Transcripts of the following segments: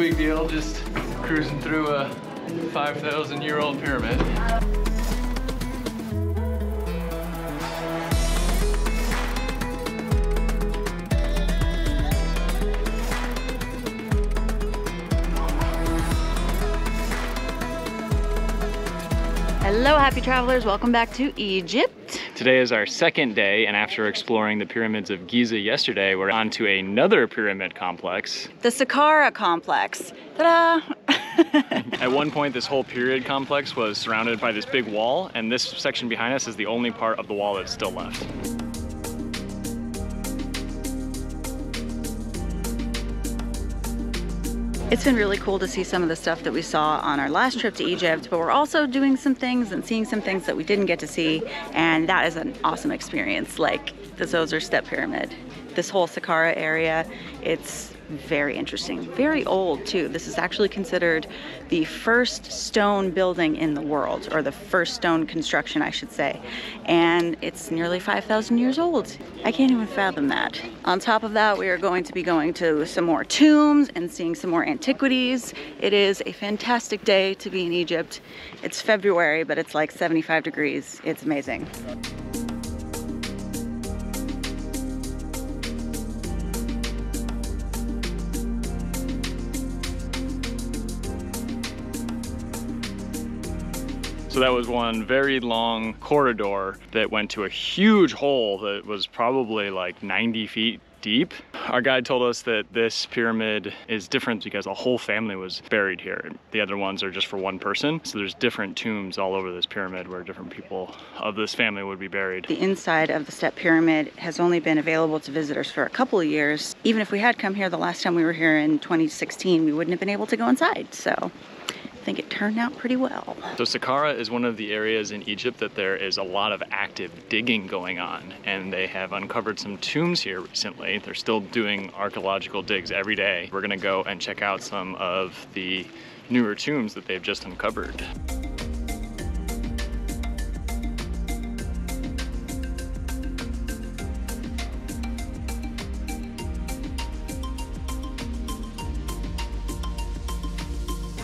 big deal, just cruising through a 5,000 year old pyramid. Hello, happy travelers. Welcome back to Egypt. Today is our second day, and after exploring the pyramids of Giza yesterday, we're on to another pyramid complex. The Saqqara complex. Ta-da! At one point, this whole period complex was surrounded by this big wall, and this section behind us is the only part of the wall that's still left. It's been really cool to see some of the stuff that we saw on our last trip to Egypt, but we're also doing some things and seeing some things that we didn't get to see, and that is an awesome experience, like the Zoser Step Pyramid. This whole Saqqara area, it's very interesting. Very old too. This is actually considered the first stone building in the world, or the first stone construction, I should say. And it's nearly 5,000 years old. I can't even fathom that. On top of that, we are going to be going to some more tombs and seeing some more antiquities. It is a fantastic day to be in Egypt. It's February, but it's like 75 degrees. It's amazing. So that was one very long corridor that went to a huge hole that was probably like 90 feet deep. Our guide told us that this pyramid is different because a whole family was buried here. The other ones are just for one person. So there's different tombs all over this pyramid where different people of this family would be buried. The inside of the step pyramid has only been available to visitors for a couple of years. Even if we had come here the last time we were here in 2016, we wouldn't have been able to go inside. So think it turned out pretty well. So Saqqara is one of the areas in Egypt that there is a lot of active digging going on and they have uncovered some tombs here recently. They're still doing archaeological digs every day. We're gonna go and check out some of the newer tombs that they've just uncovered.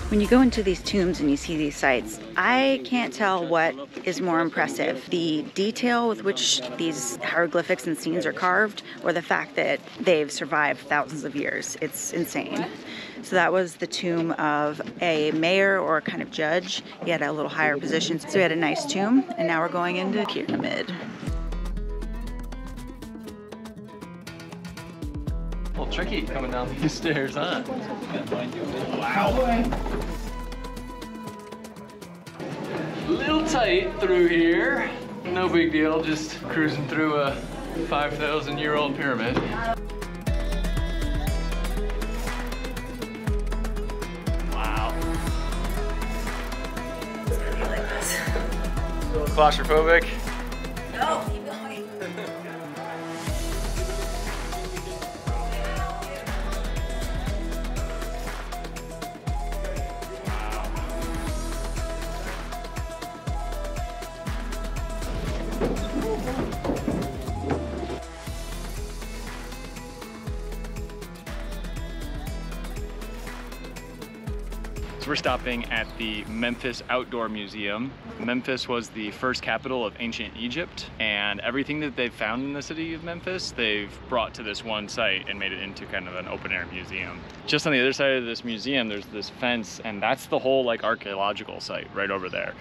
When you go into these tombs and you see these sites, I can't tell what is more impressive the detail with which these hieroglyphics and scenes are carved, or the fact that they've survived thousands of years. It's insane. So, that was the tomb of a mayor or a kind of judge. He had a little higher position, so he had a nice tomb, and now we're going into the pyramid. A little tricky coming down these stairs, huh? A little tight through here. No big deal, just cruising through a 5,000 year old pyramid. Wow. Claustrophobic? So we're stopping at the Memphis Outdoor Museum. Memphis was the first capital of ancient Egypt, and everything that they've found in the city of Memphis, they've brought to this one site and made it into kind of an open air museum. Just on the other side of this museum, there's this fence, and that's the whole like archaeological site right over there.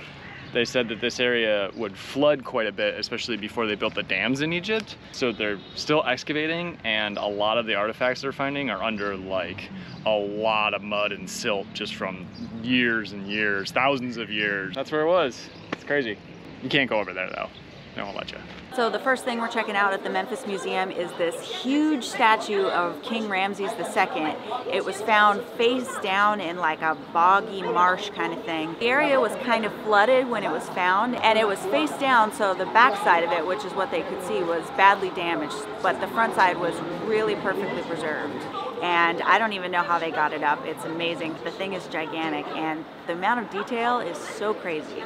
They said that this area would flood quite a bit, especially before they built the dams in Egypt. So they're still excavating, and a lot of the artifacts they're finding are under like a lot of mud and silt just from years and years, thousands of years. That's where it was. It's crazy. You can't go over there though. Won't let you. So the first thing we're checking out at the Memphis Museum is this huge statue of King Ramses II. It was found face down in like a boggy marsh kind of thing. The area was kind of flooded when it was found and it was face down so the back side of it, which is what they could see, was badly damaged, but the front side was really perfectly preserved. And I don't even know how they got it up. It's amazing. The thing is gigantic and the amount of detail is so crazy.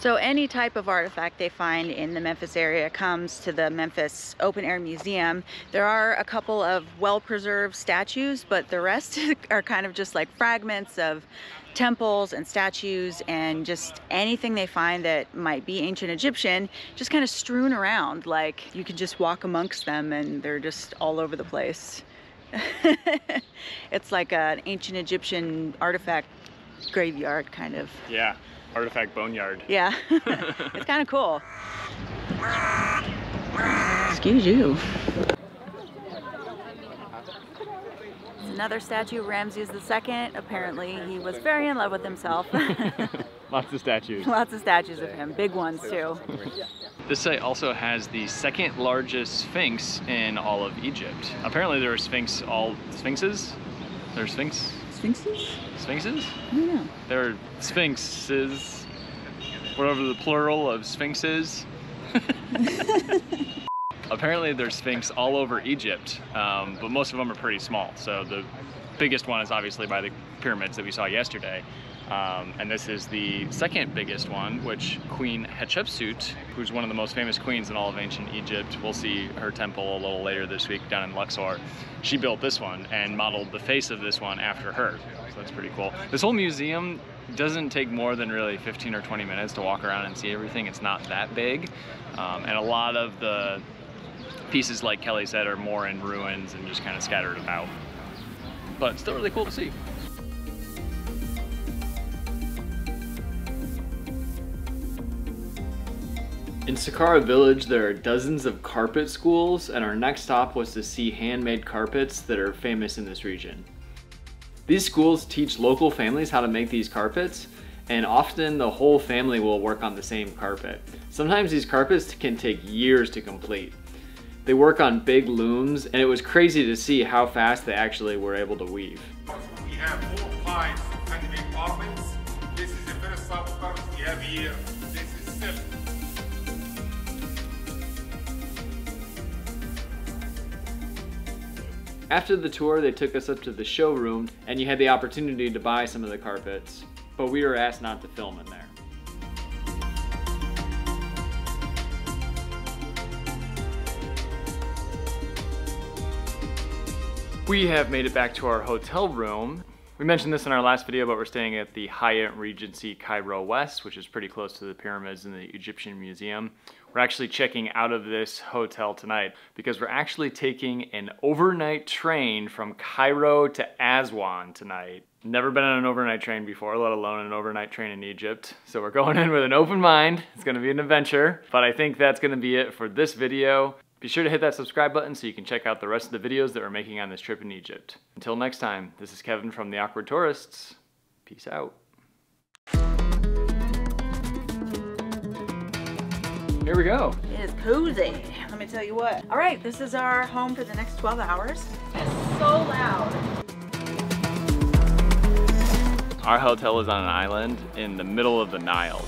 So any type of artifact they find in the Memphis area comes to the Memphis Open Air Museum. There are a couple of well-preserved statues, but the rest are kind of just like fragments of temples and statues and just anything they find that might be ancient Egyptian, just kind of strewn around. Like you can just walk amongst them and they're just all over the place. it's like an ancient Egyptian artifact graveyard kind of. Yeah, artifact boneyard. Yeah, it's kind of cool. Excuse you. Another statue, of Ramses II. Apparently, he was very in love with himself. Lots of statues. Lots of statues of him, big ones too. This site also has the second largest sphinx in all of Egypt. Apparently there are sphinx all sphinxes. There are sphinx Sphinxes? sphinxes. I don't know. There are sphinxes. Whatever the plural of sphinxes. Apparently there's sphinx all over Egypt, um, but most of them are pretty small. So the biggest one is obviously by the pyramids that we saw yesterday. Um, and this is the second biggest one, which Queen Hatshepsut, who's one of the most famous queens in all of ancient Egypt, we'll see her temple a little later this week down in Luxor. She built this one and modeled the face of this one after her. So that's pretty cool. This whole museum doesn't take more than really 15 or 20 minutes to walk around and see everything. It's not that big. Um, and a lot of the pieces, like Kelly said, are more in ruins and just kind of scattered about. But still really cool to see. In Saqqara village, there are dozens of carpet schools, and our next stop was to see handmade carpets that are famous in this region. These schools teach local families how to make these carpets, and often the whole family will work on the same carpet. Sometimes these carpets can take years to complete. They work on big looms, and it was crazy to see how fast they actually were able to weave. We have four handmade. This is the first we have here. After the tour, they took us up to the showroom, and you had the opportunity to buy some of the carpets, but we were asked not to film in there. We have made it back to our hotel room. We mentioned this in our last video, but we're staying at the Hyatt Regency Cairo West, which is pretty close to the pyramids in the Egyptian Museum. We're actually checking out of this hotel tonight because we're actually taking an overnight train from Cairo to Aswan tonight. Never been on an overnight train before, let alone an overnight train in Egypt. So we're going in with an open mind. It's gonna be an adventure, but I think that's gonna be it for this video. Be sure to hit that subscribe button so you can check out the rest of the videos that we're making on this trip in Egypt. Until next time, this is Kevin from The Awkward Tourists. Peace out. Here we go. It is cozy. Let me tell you what. All right, this is our home for the next 12 hours. It's so loud. Our hotel is on an island in the middle of the Nile.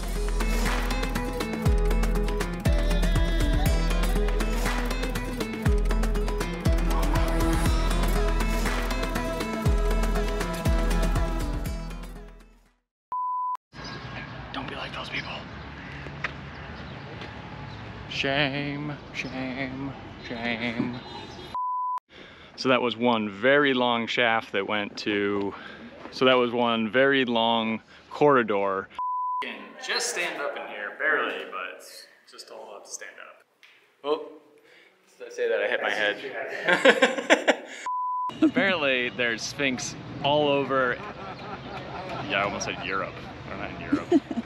Shame, shame, shame. So that was one very long shaft that went to, so that was one very long corridor. You can just stand up in here, barely, but it's just all about to stand up. Oh, did I say that? I hit my head. Apparently there's Sphinx all over, yeah, I almost said Europe. We're not in Europe.